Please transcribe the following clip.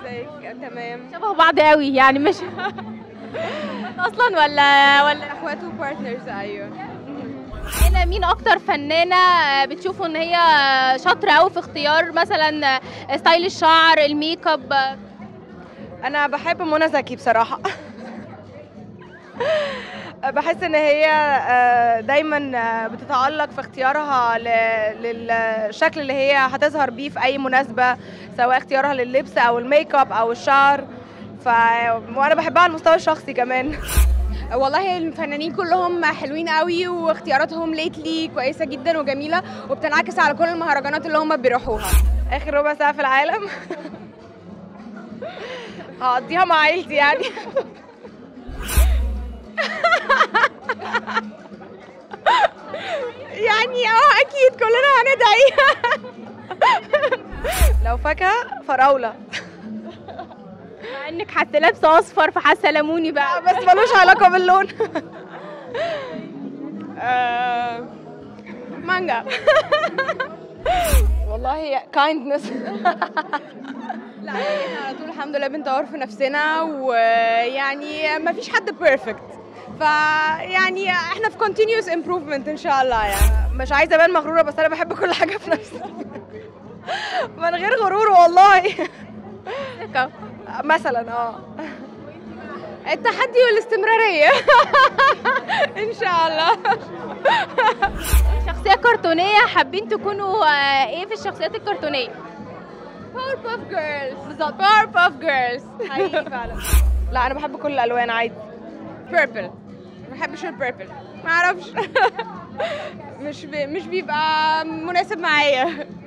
ازيك؟ تمام. شبه بعض قوي يعني مش أصلا ولا ولا اخوات و partners أيوه. هنا مين أكتر فنانة بتشوفوا إن هي شاطرة قوي في اختيار مثلا style الشعر الميك أب؟ أنا بحب منى زكي بصراحة. بحس إن هي آه، دايما بتتالق في اختيارها للشكل اللي هي هتظهر بيه في أي مناسبة سواء اختيارها لللبس أو الميك أب أو الشعر. ف وأنا بحبها على المستوى الشخصي كمان. والله الفنانين كلهم حلوين قوي واختياراتهم ليتلي كويسة جدا وجميلة وبتنعكس على كل المهرجانات اللي هم بيروحوها. آخر ربع ساعة في العالم. هقضيها مع عيلتي يعني. يعني آه أكيد كلنا هندعي. لو فاكهة فراولة. مع إنك حتى لابسة أصفر فحاسه ليموني بقى بس ملوش علاقة باللون. آه، مانجا. والله kindness لا يعني إحنا على طول الحمد لله بنطور في نفسنا ويعني ما فيش حد perfect فيعني إحنا في continuous improvement إن شاء الله يعني. مش عايزة أبان مغرورة بس أنا بحب كل حاجة في نفسي. من غير غرور والله. مثلا آه. التحدي والاستمرارية. إن شاء الله. شخصية كرتونية حابين تكونوا آه، إيه في الشخصيات الكرتونية؟ Powerpuff Girls بالظبط. Powerpuff Girls حقيقي فعلا. لا أنا بحب كل الألوان عادي. purple ما بحبش ال purple ما أعرفش. مش بي مش بيبقى مناسب معايا.